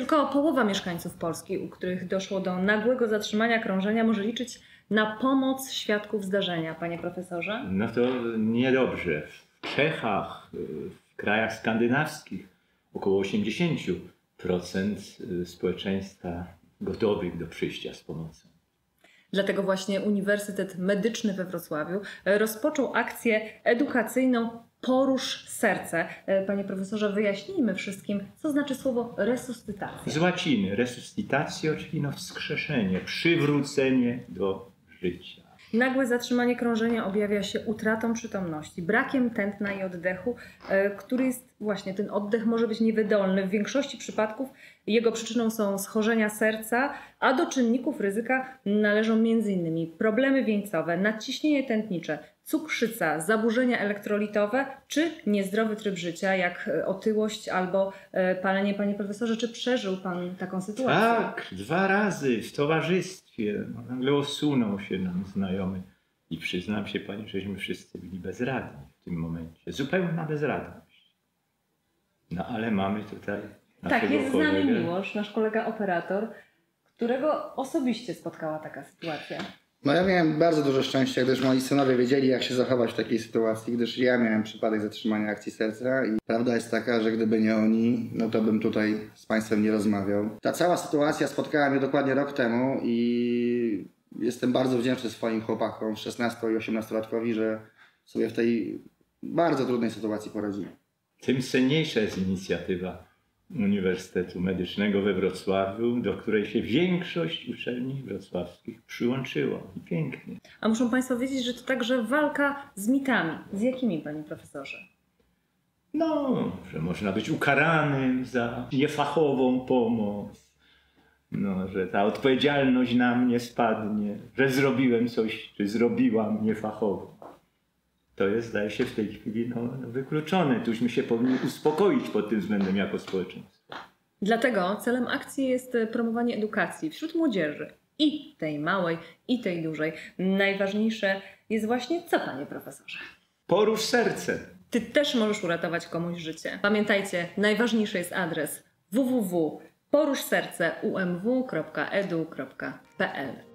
Tylko połowa mieszkańców Polski, u których doszło do nagłego zatrzymania krążenia, może liczyć na pomoc świadków zdarzenia, panie profesorze? No to niedobrze. W Czechach, w krajach skandynawskich około 80% społeczeństwa gotowych do przyjścia z pomocą. Dlatego właśnie Uniwersytet Medyczny we Wrocławiu rozpoczął akcję edukacyjną Porusz serce. Panie profesorze, wyjaśnijmy wszystkim, co znaczy słowo resuscytacja. Z łaciny resuscytatio, czyli no wskrzeszenie, przywrócenie do życia. Nagłe zatrzymanie krążenia objawia się utratą przytomności, brakiem tętna i oddechu, e, który jest właśnie ten oddech może być niewydolny. W większości przypadków jego przyczyną są schorzenia serca, a do czynników ryzyka należą m.in. problemy wieńcowe, nadciśnienie tętnicze, cukrzyca, zaburzenia elektrolitowe czy niezdrowy tryb życia, jak e, otyłość albo e, palenie. Panie profesorze, czy przeżył Pan taką sytuację? Tak, dwa razy w towarzystwie. Nagle osunął się nam znajomy i przyznam się Pani, żeśmy wszyscy byli bezradni w tym momencie. Zupełna bezradność. No ale mamy tutaj Tak, jest z nami kolegę. Miłosz, nasz kolega operator, którego osobiście spotkała taka sytuacja. No ja miałem bardzo dużo szczęścia, gdyż moi synowie wiedzieli, jak się zachować w takiej sytuacji, gdyż ja miałem przypadek zatrzymania akcji serca i prawda jest taka, że gdyby nie oni, no to bym tutaj z Państwem nie rozmawiał. Ta cała sytuacja spotkała mnie dokładnie rok temu i jestem bardzo wdzięczny swoim chłopakom, 16 i 18-latkowi, że sobie w tej bardzo trudnej sytuacji poradzili. Tym cenniejsza jest inicjatywa Uniwersytetu Medycznego we Wrocławiu, do której się większość uczelni wrocławskich przyłączyła. I pięknie. A muszą Państwo wiedzieć, że to także walka z mitami. Z jakimi, Panie Profesorze? No, że można być ukaranym za niefachową pomoc. No, że ta odpowiedzialność na mnie spadnie, że zrobiłem coś, czy zrobiłam niefachowo. To jest, zdaje się, w tej chwili no, wykluczone. Tuśmy się powinni uspokoić pod tym względem jako społeczeństwo. Dlatego celem akcji jest promowanie edukacji wśród młodzieży. I tej małej, i tej dużej. Najważniejsze jest właśnie co, panie profesorze? Porusz serce. Ty też możesz uratować komuś życie. Pamiętajcie, najważniejszy jest adres www.poruszserceumw.edu.pl